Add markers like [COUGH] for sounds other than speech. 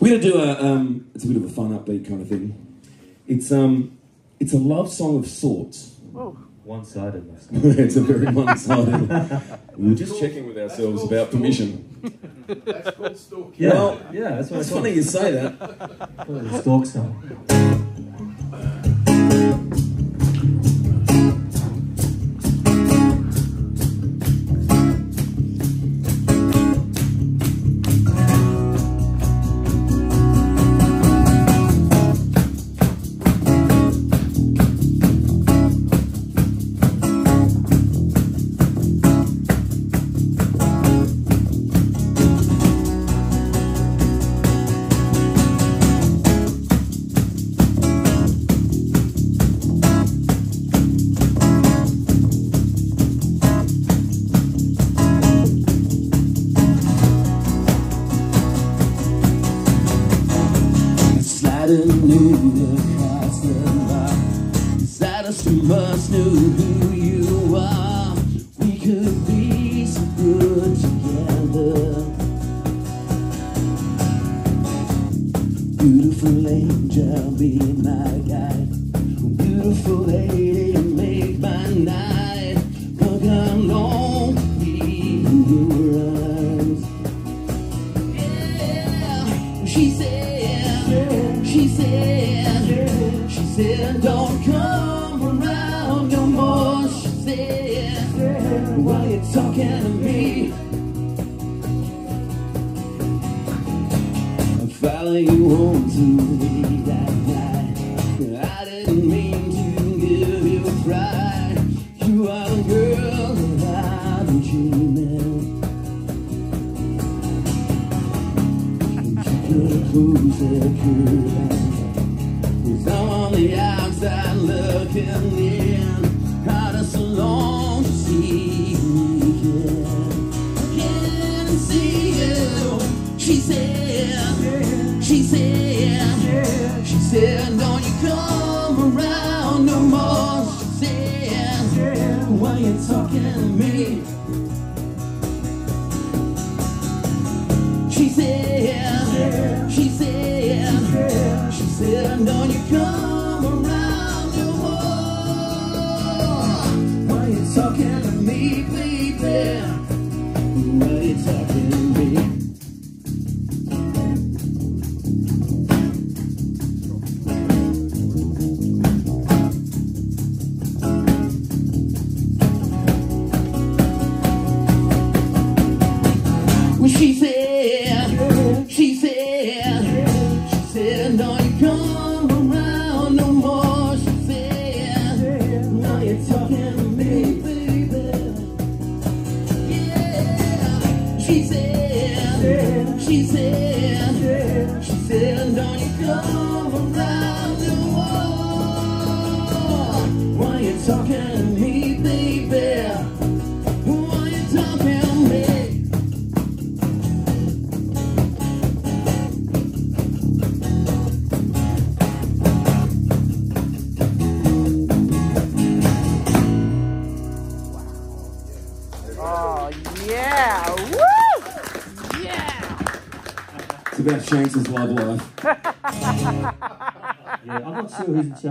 We're gonna do a. Um, it's a bit of a fun, upbeat kind of thing. It's um, it's a love song of sorts. One-sided. [LAUGHS] it's a very one-sided. we [LAUGHS] were just checking with ourselves about permission. That's called stalking. Yeah, Well, yeah, that's what It's funny you say that. The stalk song. Sliding new across the bar Saddest too much knew who you are We could be so good together Beautiful angel, be my guide. Beautiful lady, make my night said, don't come around no more. She said, why you talking to me? I follow you home to that night. I didn't mean to give you a fright. You are the girl that I've been dreaming. Closer, Cause me? She said, she said, she said, don't you come around no more. Why you talking to me, baby? She said, don't you come around no more. Why you talking It's about Shanks' love life. [LAUGHS] Yeah, I'm not sure who's in charge.